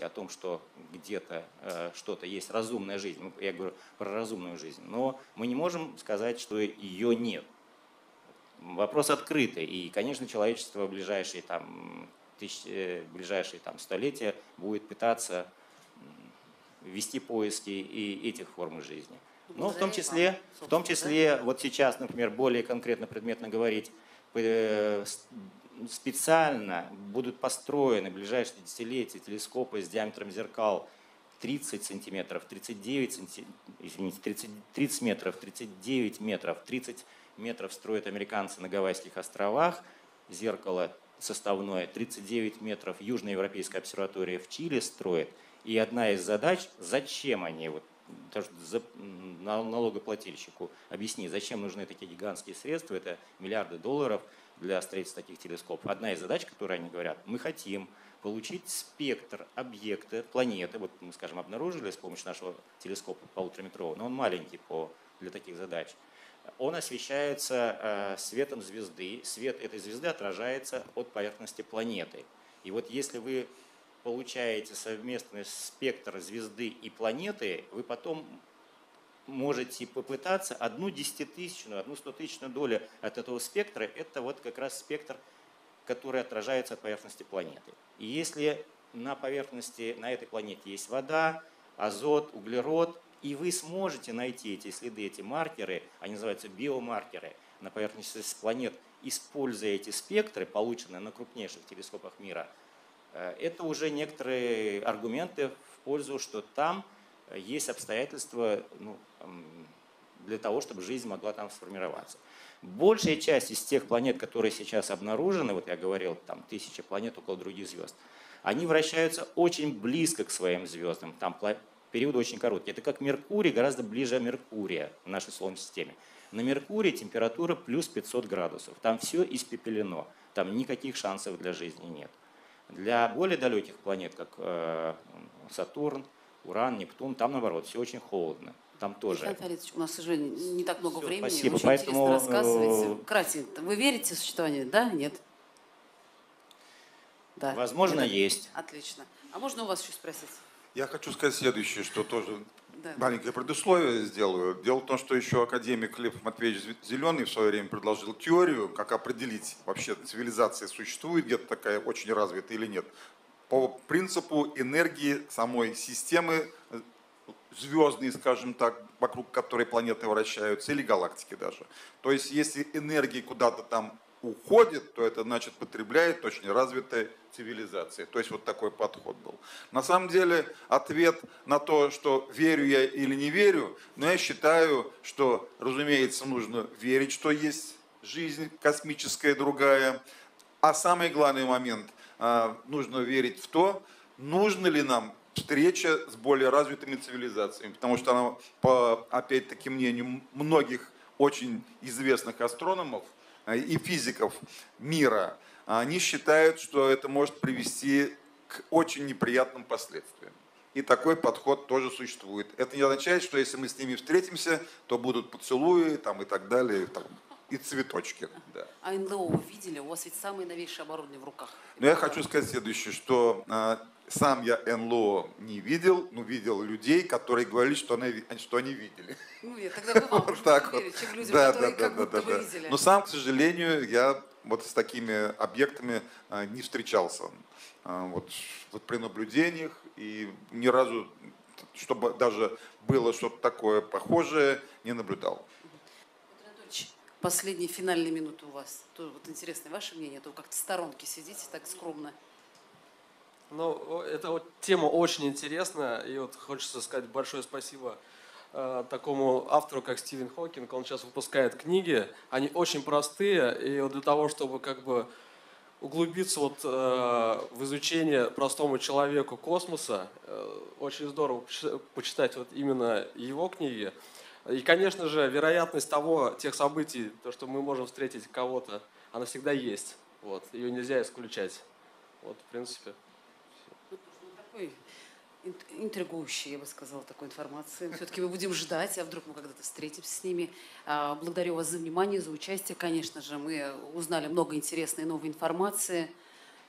о том, что где-то э, что-то есть разумная жизнь. Ну, я говорю про разумную жизнь. Но мы не можем сказать, что ее нет. Вопрос открытый. И, конечно, человечество в ближайшие, там, тысяч, э, ближайшие там, столетия будет пытаться вести поиски и этих форм жизни. Но в том числе, в том числе вот сейчас, например, более конкретно, предметно говорить, э, специально будут построены в ближайшие десятилетия телескопы с диаметром зеркал 30 сантиметров, 39 санти... извините, 30, 30 метров, 39 метров, 30 метров строят американцы на Гавайских островах, зеркало составное, 39 метров. Южноевропейская обсерватория в Чили строит. И одна из задач, зачем они, вот, налогоплательщику объясни, зачем нужны такие гигантские средства, это миллиарды долларов – для строительства таких телескопов. Одна из задач, которые они говорят, мы хотим получить спектр объекта, планеты. Вот мы, скажем, обнаружили с помощью нашего телескопа полутораметрового, но он маленький по, для таких задач. Он освещается э, светом звезды. Свет этой звезды отражается от поверхности планеты. И вот если вы получаете совместный спектр звезды и планеты, вы потом можете попытаться одну десятитысячную, одну стотысячную долю от этого спектра, это вот как раз спектр, который отражается от поверхности планеты. И если на поверхности, на этой планете есть вода, азот, углерод, и вы сможете найти эти следы, эти маркеры, они называются биомаркеры, на поверхности планет, используя эти спектры, полученные на крупнейших телескопах мира, э, это уже некоторые аргументы в пользу, что там есть обстоятельства ну, для того, чтобы жизнь могла там сформироваться. Большая часть из тех планет, которые сейчас обнаружены, вот я говорил, там тысяча планет около других звезд, они вращаются очень близко к своим звездам, там период очень короткий. Это как Меркурий, гораздо ближе Меркурия в нашей Солнечной системе. На Меркурии температура плюс 500 градусов, там все испепелено, там никаких шансов для жизни нет. Для более далеких планет, как э, Сатурн, Уран, Нептун, там наоборот, все очень холодно. Там тоже. Александр Фаридович, у нас, к сожалению, не так много Все, времени. Спасибо. Очень Поэтому, интересно рассказываете. э, Кратенько. Вы верите в существование? Да? Нет? Да. Возможно, Это- есть. Отлично. А можно у вас еще спросить? Я хочу сказать следующее, что тоже Да. маленькое предусловие сделаю. Дело в том, что еще академик Лев Матвеевич Зеленый в свое время предложил теорию, как определить, вообще цивилизация существует где-то такая очень развитая или нет. По принципу энергии самой системы звездной, скажем так, вокруг которой планеты вращаются, или галактики даже. То есть, если энергия куда-то там уходит, то это значит потребляет очень развитая цивилизация. То есть вот такой подход был. На самом деле ответ на то, что верю я или не верю, но я считаю, что, разумеется, нужно верить, что есть жизнь космическая другая. А самый главный момент, нужно верить в то, нужно ли нам встреча с более развитыми цивилизациями, потому что она, по, опять-таки, мнению многих очень известных астрономов, а, и физиков мира, они считают, что это может привести к очень неприятным последствиям. И такой подход тоже существует. Это не означает, что если мы с ними встретимся, то будут поцелуи там, и так далее, там, и цветочки. Да. А НЛО вы видели? У вас ведь самое новейшее оборудование в руках. Но я хочу сказать следующее, что а, сам я НЛО не видел, но видел людей, которые говорили, что они, что они видели. Ну, я тогда вам Вот так вот. чем людям, Да, которые да, как да, будто да, да. видели. Но сам, к сожалению, я вот с такими объектами а, не встречался. А, Вот, вот при наблюдениях и ни разу, чтобы даже было что-то такое похожее, не наблюдал. Последние финальные минуты у вас. Тоже вот интересно ваше мнение, а то вы как-то в сторонке сидите так скромно. Ну, эта вот тема очень интересная, и вот хочется сказать большое спасибо э, такому автору, как Стивен Хокинг. Он сейчас выпускает книги, они очень простые, и вот для того, чтобы как бы углубиться вот э, в изучение простому человеку космоса, э, очень здорово почи- почитать вот именно его книги. И, конечно же, вероятность того, тех событий, то, что мы можем встретить кого-то, она всегда есть. Вот, ее нельзя исключать. Вот, в принципе. Ну, Такой ин- интригующий, я бы сказала, такой информации. Все-таки мы будем ждать, а вдруг мы когда-то встретимся с ними. А, Благодарю вас за внимание, за участие. Конечно же, мы узнали много интересной новой информации.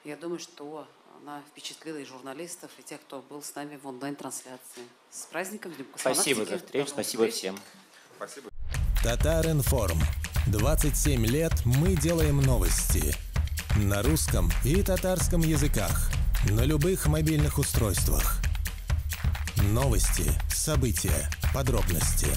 Я думаю, что она впечатлила и журналистов, и тех, кто был с нами в онлайн-трансляции. С праздником, Днем. Спасибо за встречу, спасибо встреч. всем. Спасибо. Татаринформ. 27 лет мы делаем новости. На русском и татарском языках. На любых мобильных устройствах. Новости, события, подробности.